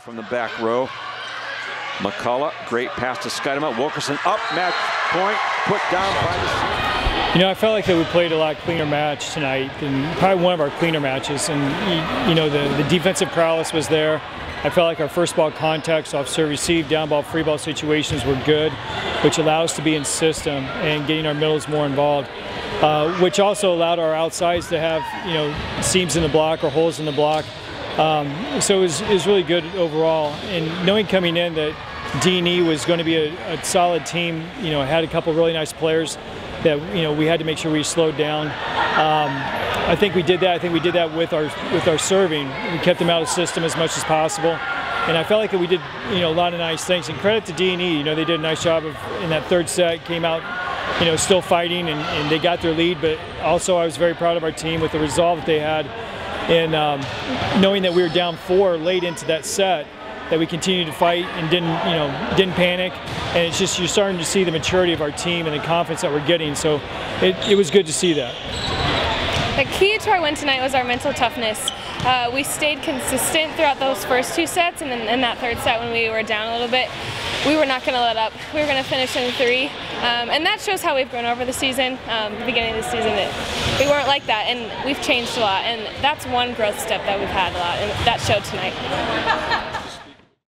From the back row. McCullough, great pass to Skydeman. Wilkerson up, match point, put down by the You know, I felt like that we played a lot cleaner match tonight, and probably one of our cleaner matches. And you know, the, the defensive prowess was there. I felt like our first ball contacts off serve receive, down ball, free ball situations were good, which allowed us to be in system and getting our middles more involved. Uh, which also allowed our outsides to have you know seams in the block or holes in the block. Um, so it was, it was really good overall. And knowing coming in that D&E was going to be a, a, solid team, you know, had a couple really nice players that you know we had to make sure we slowed down. Um, I think we did that. I think we did that with our with our serving. We kept them out of system as much as possible. And I felt like we did, you know, a lot of nice things. And credit to D&E, you know, they did a nice job of in that third set. Came out, you know, still fighting, and, and they got their lead. But also, I was very proud of our team with the resolve that they had and um, knowing that we were down four late into that set, that we continued to fight and didn't, you know, didn't panic. And it's just you're starting to see the maturity of our team and the confidence that we're getting. So it, it was good to see that. The key to our win tonight was our mental toughness. Uh, we stayed consistent throughout those first two sets, and then in that third set when we were down a little bit, we were not going to let up. We were going to finish in three, um, and that shows how we've grown over the season. Um, the beginning of the season, it, we weren't like that, and we've changed a lot, and that's one growth step that we've had a lot, and that showed tonight.